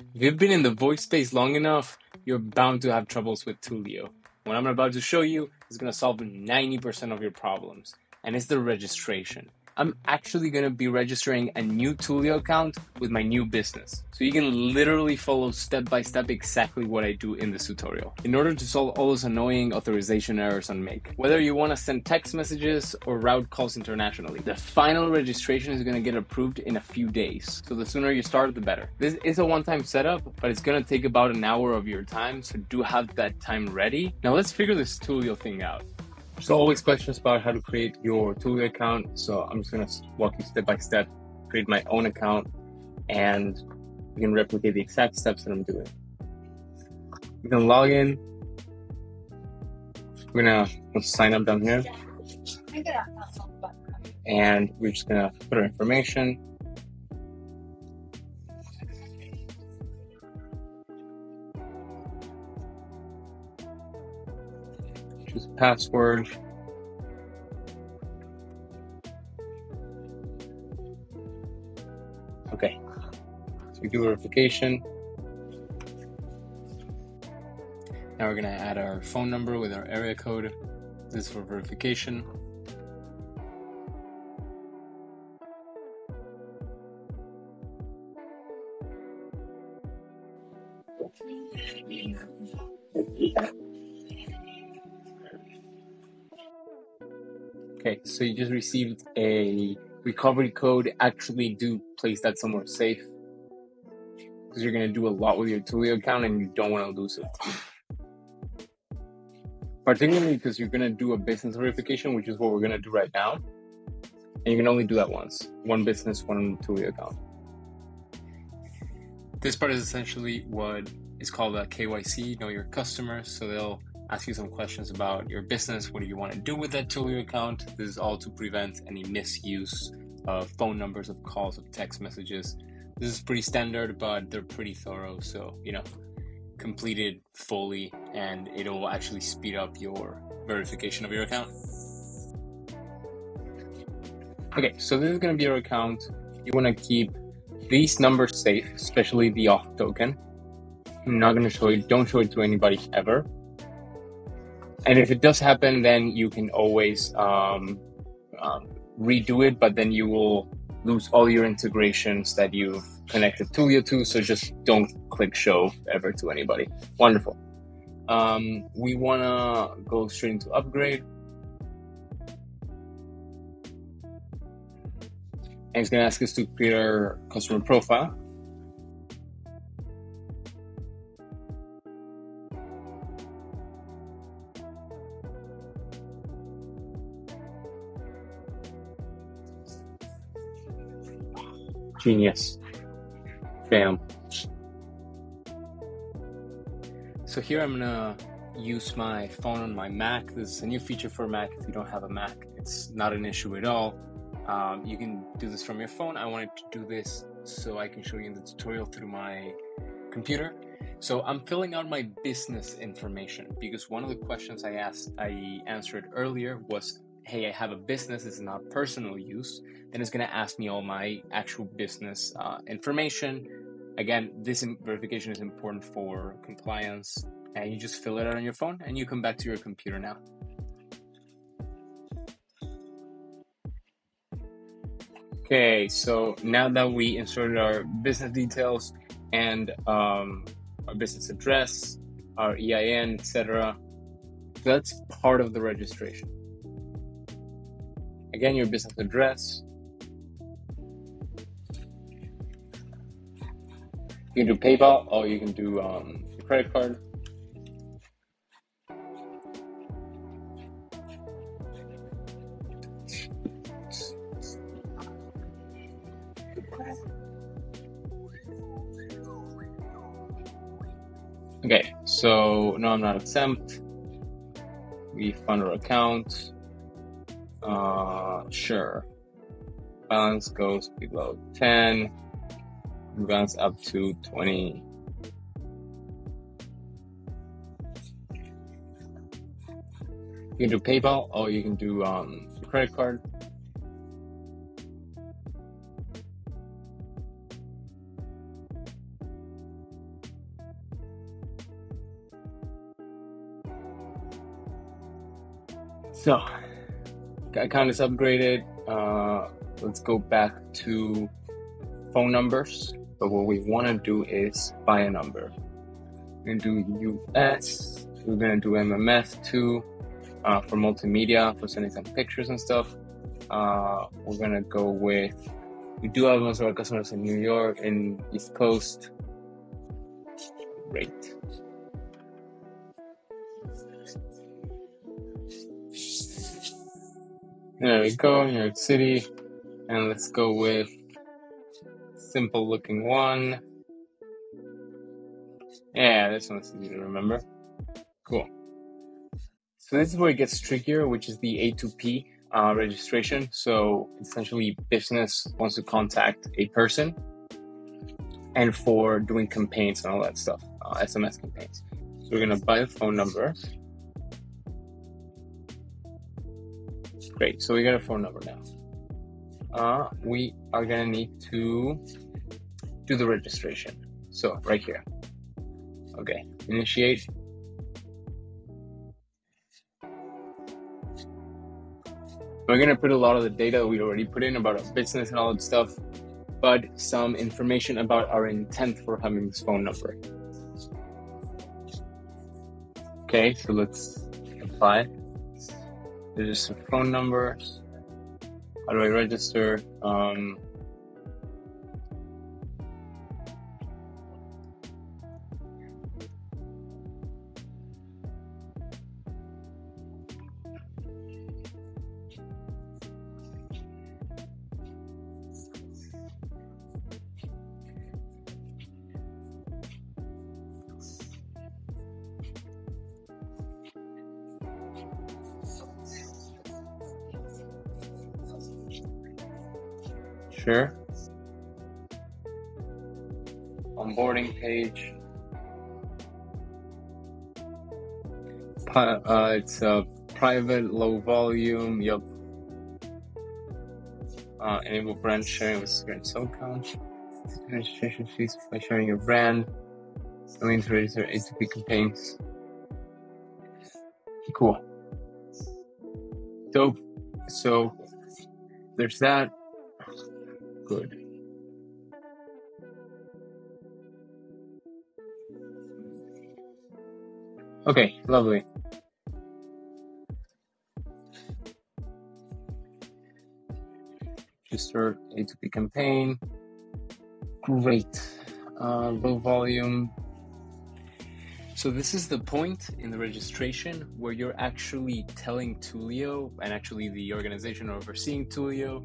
If you've been in the voice space long enough, you're bound to have troubles with Twilio. What I'm about to show you is going to solve 90% of your problems, and it's the registration. I'm actually going to be registering a new Twilio account with my new business. So you can literally follow step by step exactly what I do in this tutorial in order to solve all those annoying authorization errors on Make. Whether you want to send text messages or route calls internationally, the final registration is going to get approved in a few days. So the sooner you start, the better. This is a one-time setup, but it's going to take about an hour of your time. So do have that time ready. Now let's figure this Twilio thing out. There's always questions about how to create your Twilio account. So I'm just gonna walk you step by step, create my own account, and you can replicate the exact steps that I'm doing. You can log in. We're gonna sign up down here. And we're just gonna put our information. Password. Okay, so we do verification. Now we're gonna add our phone number with our area code. This is for verification. Okay, so you just received a recovery code. Actually, do place that somewhere safe because you're gonna do a lot with your Twilio account and you don't want to lose it. Particularly because you're gonna do a business verification, which is what we're gonna do right now, and you can only do that once. One business, one Twilio account. This part is essentially what is called a KYC, know your customer. So they'll ask you some questions about your business. What do you want to do with that Twilio account? This is all to prevent any misuse of phone numbers, of calls, of text messages. This is pretty standard, but they're pretty thorough. So, you know, completed fully and it'll actually speed up your verification of your account. Okay, so this is going to be your account. You want to keep these numbers safe, especially the auth token. I'm not going to show you, don't show it to anybody ever and if it does happen, then you can always um, um, redo it, but then you will lose all your integrations that you've connected to Twilio to. So just don't click show ever to anybody. Wonderful. Um, we want to go straight into upgrade. And it's going to ask us to create our customer profile. Genius. Bam. So here I'm gonna use my phone on my Mac. This is a new feature for Mac. If you don't have a Mac, it's not an issue at all. Um, you can do this from your phone. I wanted to do this so I can show you in the tutorial through my computer. So I'm filling out my business information because one of the questions I asked, I answered earlier was hey, I have a business, it's not personal use, then it's going to ask me all my actual business uh, information. Again, this verification is important for compliance, and you just fill it out on your phone and you come back to your computer now. Okay, so now that we inserted our business details and um, our business address, our EIN, etc., that's part of the registration. Again, your business address. You can do PayPal or you can do um, credit card. Okay, so no, I'm not exempt. We fund our account. Uh, sure. Balance goes below 10. Balance up to 20. You can do PayPal or you can do um, credit card. So account is upgraded. Uh, let's go back to phone numbers. But what we want to do is buy a number. We're going to do US. We're going to do MMS too uh, for multimedia, for sending some pictures and stuff. Uh, we're going to go with, we do have most of our customers in New York, in East Coast. Great. There we go, New York City. And let's go with simple looking one. Yeah, this one's easy to remember. Cool. So this is where it gets trickier, which is the A2P uh, registration. So essentially, business wants to contact a person, and for doing campaigns and all that stuff, uh, SMS campaigns. So we're gonna buy the phone number. Great. So we got a phone number now. Uh, we are gonna need to do the registration. So right here. Okay. Initiate. We're gonna put a lot of the data we already put in about our business and all that stuff, but some information about our intent for having this phone number. Okay, so let's apply. There's some phone numbers. How do I register? Um, Sure. Onboarding page. Uh, it's a private, low volume. Yup. Uh, enable brand sharing with Sprint SoCal. Registration fees by sharing your brand. Willing to register A2P campaigns. Cool. Dope. So there's that good. Okay, lovely. Just start A2P campaign. Great. Uh, low volume. So this is the point in the registration where you're actually telling Twilio and actually the organization overseeing Twilio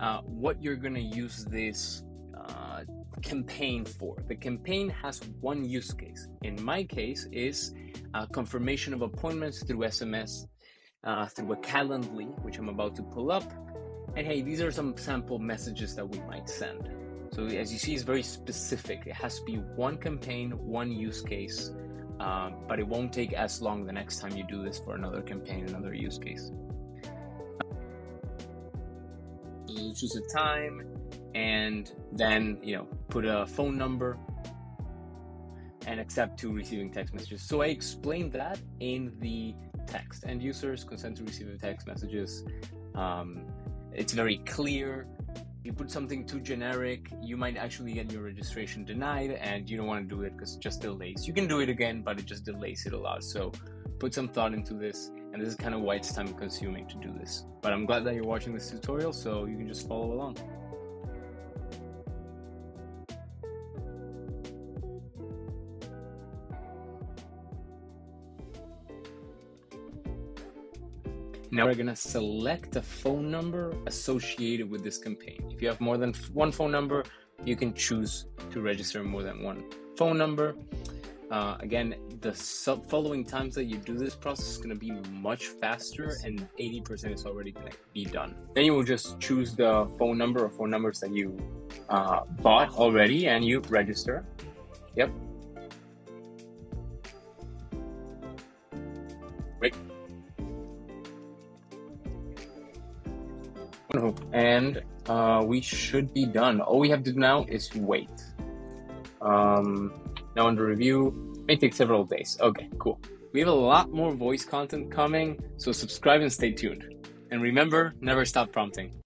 uh, what you're going to use this uh, campaign for. The campaign has one use case. In my case, is uh, confirmation of appointments through SMS, uh, through a Calendly, which I'm about to pull up. And hey, these are some sample messages that we might send. So as you see, it's very specific. It has to be one campaign, one use case, um, but it won't take as long the next time you do this for another campaign, another use case. Choose a time and then you know put a phone number and accept to receiving text messages. So i explained that in the text and users consent to receiving text messages. Um, it's very clear. You put something too generic you might actually get your registration denied and you don't want to do it because it just delays. You can do it again but it just delays it a lot. So put some thought into this and this is kind of why it's time consuming to do this. But I'm glad that you're watching this tutorial so you can just follow along. Now we're gonna select a phone number associated with this campaign. If you have more than one phone number, you can choose to register more than one phone number. Uh, again, the sub following times that you do this process is going to be much faster and 80% is already going to be done. Then you will just choose the phone number or phone numbers that you uh, bought already and you register. Yep. Great. And uh, we should be done. All we have to do now is wait. Um, now under review, may take several days. Okay, cool. We have a lot more voice content coming, so subscribe and stay tuned. And remember, never stop prompting.